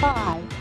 Bye.